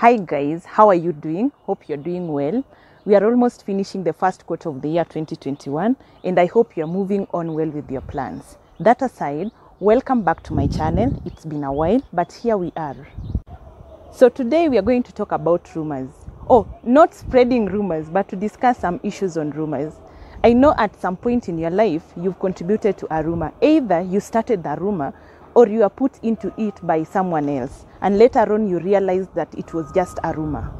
Hi guys, how are you doing? Hope you're doing well. We are almost finishing the first quarter of the year 2021 and I hope you're moving on well with your plans. That aside, welcome back to my channel. It's been a while, but here we are. So today we are going to talk about rumors. Oh, not spreading rumors, but to discuss some issues on rumors. I know at some point in your life you've contributed to a rumor. Either you started the rumor or you are put into it by someone else, and later on you realize that it was just a rumor.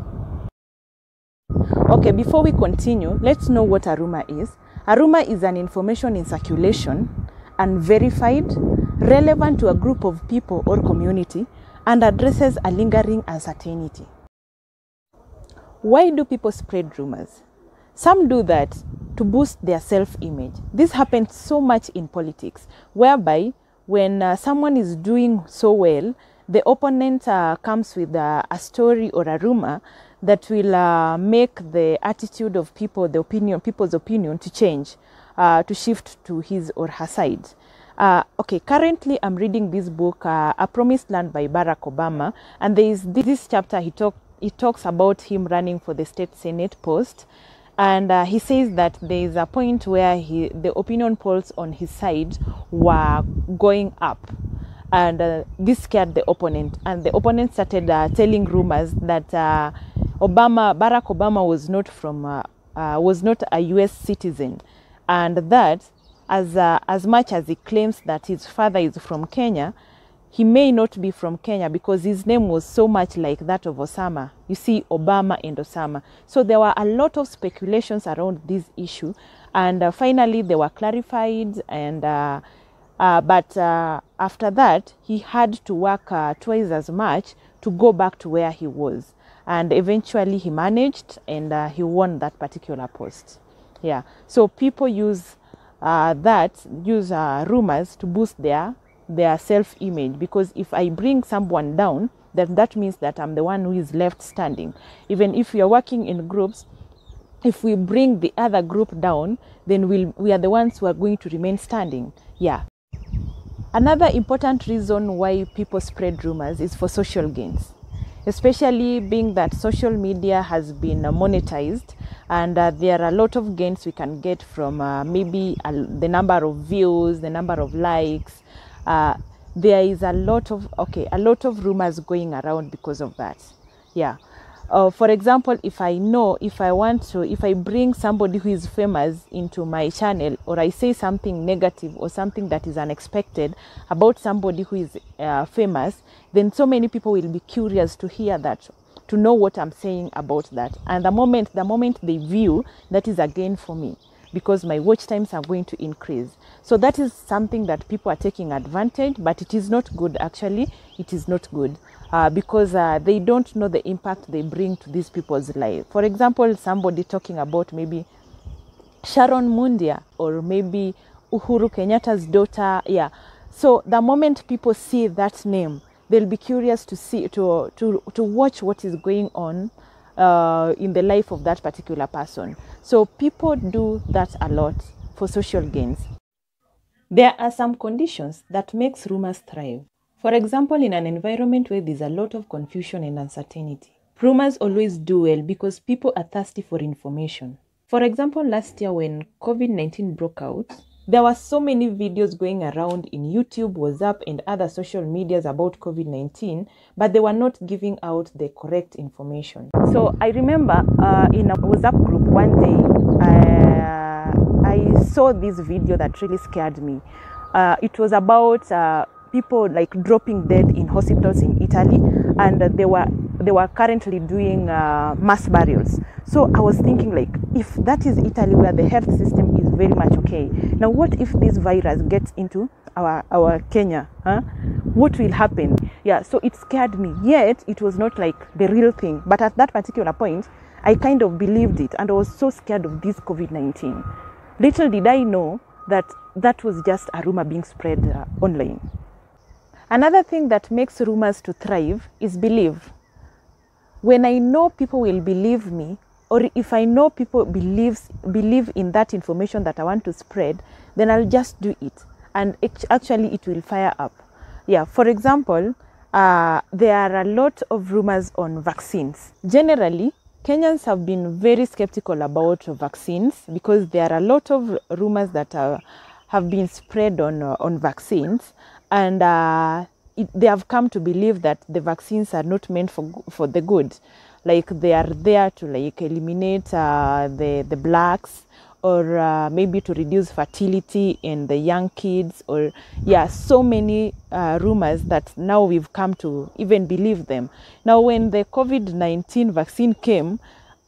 Okay, before we continue, let's know what a rumor is. A rumor is an information in circulation, unverified, relevant to a group of people or community, and addresses a lingering uncertainty. Why do people spread rumors? Some do that to boost their self image. This happens so much in politics, whereby when uh, someone is doing so well, the opponent uh, comes with uh, a story or a rumor that will uh, make the attitude of people, the opinion, people's opinion to change, uh, to shift to his or her side. Uh, okay, currently I'm reading this book, uh, A Promised Land by Barack Obama, and there is this chapter he talk he talks about him running for the state senate post, and uh, he says that there is a point where he the opinion polls on his side were going up, and uh, this scared the opponent, and the opponent started uh, telling rumors that uh, Obama Barack Obama was not from uh, uh, was not a U.S. citizen, and that as uh, as much as he claims that his father is from Kenya, he may not be from Kenya because his name was so much like that of Osama. You see, Obama and Osama. So there were a lot of speculations around this issue, and uh, finally they were clarified. And uh, uh, but uh, after that, he had to work uh, twice as much to go back to where he was, and eventually he managed and uh, he won that particular post. Yeah. So people use that use rumors to boost their their self image because if I bring someone down, then that means that I'm the one who is left standing. Even if are working in groups, if we bring the other group down, then we'll, we are the ones who are going to remain standing. Yeah. Another important reason why people spread rumors is for social gains, especially being that social media has been monetized and uh, there are a lot of gains we can get from uh, maybe uh, the number of views, the number of likes, uh, there is a lot of okay a lot of rumors going around because of that. Yeah. Uh, for example if i know if i want to if i bring somebody who is famous into my channel or i say something negative or something that is unexpected about somebody who is uh, famous then so many people will be curious to hear that to know what i'm saying about that. And the moment the moment they view that is again for me because my watch times are going to increase. So that is something that people are taking advantage, but it is not good actually. It is not good uh, because uh, they don't know the impact they bring to these people's life. For example, somebody talking about maybe Sharon Mundia or maybe Uhuru Kenyatta's daughter. Yeah. So the moment people see that name, they'll be curious to see to to to watch what is going on uh, in the life of that particular person. So people do that a lot for social gains. There are some conditions that makes rumors thrive. For example, in an environment where there's a lot of confusion and uncertainty, rumors always do well because people are thirsty for information. For example, last year when COVID-19 broke out, there were so many videos going around in YouTube, WhatsApp, and other social medias about COVID 19, but they were not giving out the correct information. So I remember uh, in a WhatsApp group one day, uh, I saw this video that really scared me. Uh, it was about uh, people like dropping dead in hospitals in Italy, and they were they were currently doing uh, mass burials. So I was thinking, like, if that is Italy, where the health system is very much okay, now what if this virus gets into our our Kenya? Huh? What will happen? Yeah, so it scared me. Yet it was not like the real thing. But at that particular point, I kind of believed it, and I was so scared of this COVID nineteen. Little did I know that that was just a rumor being spread uh, online. Another thing that makes rumors to thrive is belief. When I know people will believe me, or if I know people believes, believe in that information that I want to spread, then I'll just do it. And it, actually, it will fire up. Yeah, for example, uh, there are a lot of rumors on vaccines. Generally, Kenyans have been very skeptical about vaccines because there are a lot of rumors that are, have been spread on uh, on vaccines, and uh, it, they have come to believe that the vaccines are not meant for for the good, like they are there to like eliminate uh, the the blacks or uh, maybe to reduce fertility in the young kids or yeah so many uh, rumors that now we've come to even believe them. Now when the covid-19 vaccine came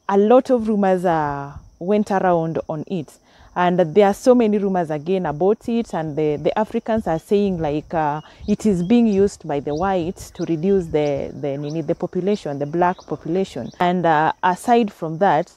a lot of rumors uh, went around on it and there are so many rumors again about it and the, the africans are saying like uh, it is being used by the whites to reduce the the, the population the black population and uh, aside from that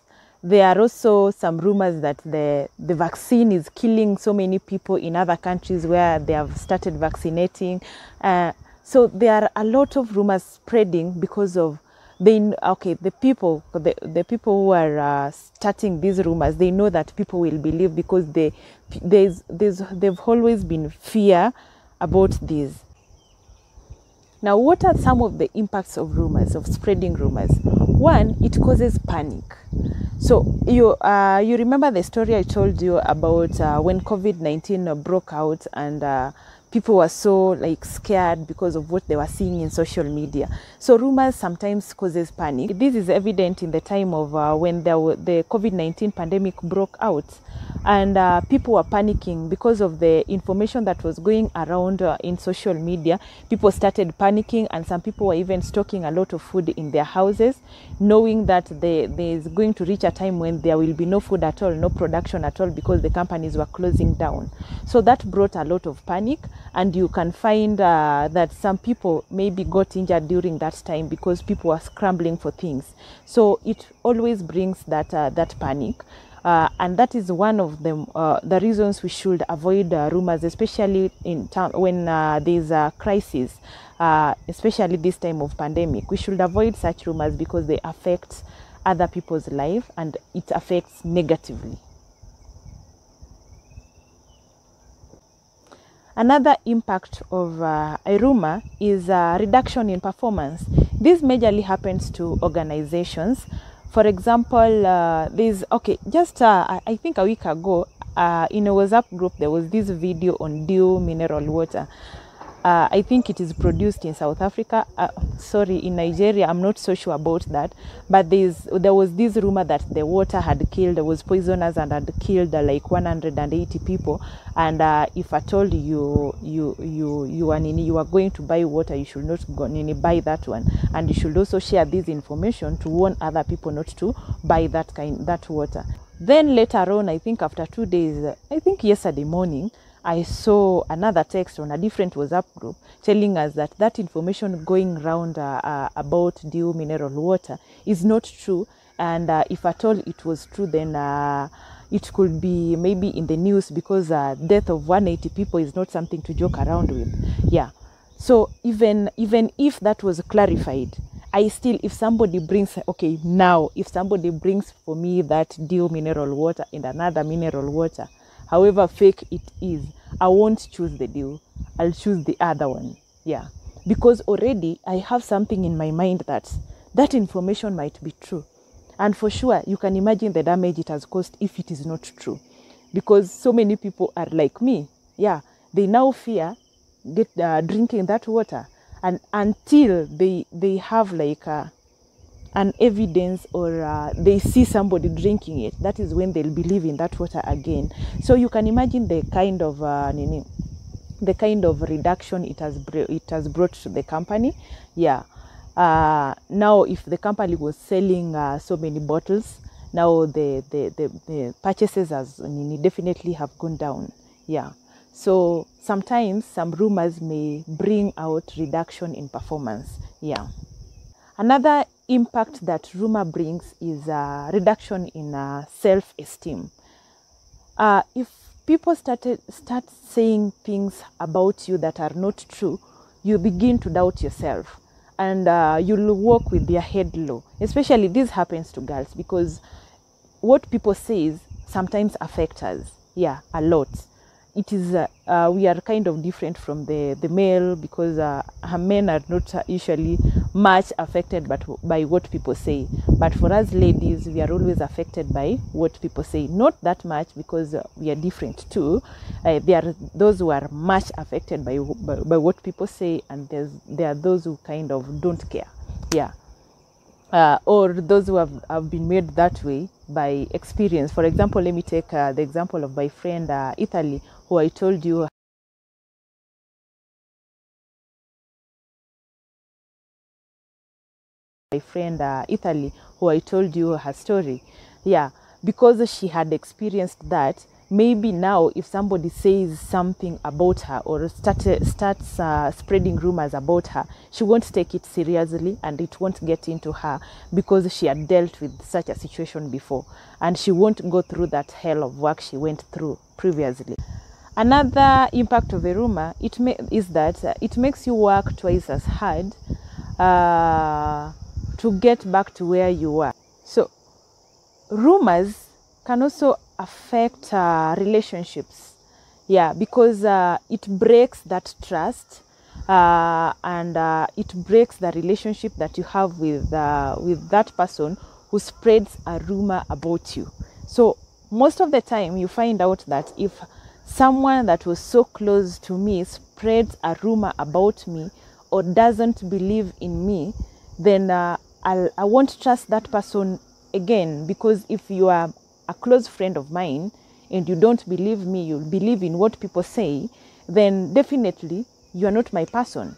there are also some rumors that the, the vaccine is killing so many people in other countries where they have started vaccinating. Uh, so there are a lot of rumors spreading because of they okay the people the, the people who are uh, starting these rumors they know that people will believe because they there's there's they've always been fear about this. Now what are some of the impacts of rumors of spreading rumors? One it causes panic. So you uh, you remember the story I told you about uh, when COVID nineteen broke out and uh, people were so like scared because of what they were seeing in social media. So rumors sometimes causes panic. This is evident in the time of uh, when there were, the COVID nineteen pandemic broke out, and uh, people were panicking because of the information that was going around uh, in social media. People started panicking, and some people were even stocking a lot of food in their houses, knowing that there is going to reach a time when there will be no food at all, no production at all, because the companies were closing down. So that brought a lot of panic, and you can find uh, that some people maybe got injured during that time because people were scrambling for things. So it always brings that uh, that panic. Uh, and that is one of the uh, the reasons we should avoid uh, rumors, especially in time when uh, there's a crisis, uh, especially this time of pandemic. We should avoid such rumors because they affect other people's life and it affects negatively. Another impact of uh, a rumor is a reduction in performance. This majorly happens to organizations. For example, uh, there's okay, just uh, I think a week ago uh, in a WhatsApp group there was this video on Dew mineral water. Uh, I think it is produced in South Africa. Uh, sorry, in Nigeria. I'm not so sure about that. But there was this rumor that the water had killed, was poisonous and had killed uh, like 180 people. And uh, if at all you you you you are nini, you are going to buy water, you should not go nini, buy that one. And you should also share this information to warn other people not to buy that kind that water. Then later on, I think after two days, I think yesterday morning, I saw another text on a different WhatsApp group telling us that that information going around uh, uh, about Dew mineral water is not true. And uh, if at all it was true, then uh, it could be maybe in the news because uh, death of 180 people is not something to joke around with. Yeah. So even even if that was clarified, I still, if somebody brings, okay, now, if somebody brings for me that Dew mineral water and another mineral water, however fake it is, I won't choose the deal. I'll choose the other one. Yeah. Because already I have something in my mind that that information might be true. And for sure, you can imagine the damage it has caused if it is not true. Because so many people are like me. Yeah. They now fear get uh, drinking that water and until they they have like a, an evidence or uh, they see somebody drinking it that is when they'll believe in that water again. So you can imagine the kind of uh, nini, the kind of reduction it has it has brought to the company. Yeah. Uh, now if the company was selling uh, so many bottles now the the, the, the purchases has nini, definitely have gone down. Yeah. So sometimes some rumors may bring out reduction in performance. Yeah. Another impact that rumor brings is a reduction in uh, self-esteem. Uh, if people started start saying things about you that are not true, you begin to doubt yourself, and uh, you'll walk with your head low. Especially this happens to girls because what people say sometimes affect us. Yeah, a lot it is uh, uh, we are kind of different from the the male because uh, uh, men are not uh, usually much affected but by what people say. But for us ladies we are always affected by what people say. Not that much because uh, we are different too. Uh, there are those who are much affected by, by by what people say and there's there are those who kind of don't care. Yeah. Uh, or those who have, have been made that way by experience. For example, let me take uh, the example of my friend uh, Italy, who I told you my friend uh, Italy, who I told you her story. Yeah, because she had experienced that. Maybe now, if somebody says something about her or start, starts uh, spreading rumors about her, she won't take it seriously and it won't get into her because she had dealt with such a situation before and she won't go through that hell of work she went through previously. Another impact of a rumor it may, is that uh, it makes you work twice as hard uh, to get back to where you were. So, rumors can also affect uh, relationships. Yeah, because uh, it breaks that trust uh, and uh, it breaks the relationship that you have with uh, with that person who spreads a rumor about you. So most of the time, you find out that if someone that was so close to me spreads a rumor about me or doesn't believe in me, then uh, I'll, I won't trust that person again because if you are a close friend of mine and you don't believe me, you believe in what people say, then definitely you are not my person.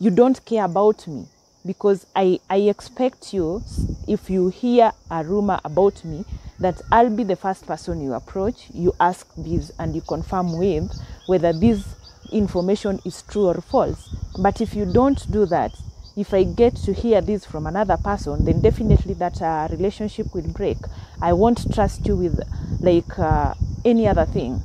You don't care about me because I, I expect you, if you hear a rumor about me, that I'll be the first person you approach, you ask this and you confirm with whether this information is true or false. But if you don't do that, if I get to hear this from another person, then definitely that uh, relationship will break. I won't trust you with like uh, any other thing.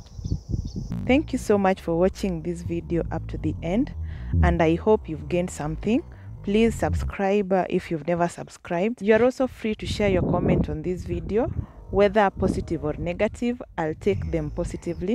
Thank you so much for watching this video up to the end, and I hope you've gained something. Please subscribe uh, if you've never subscribed. You are also free to share your comment on this video, whether positive or negative. I'll take them positively.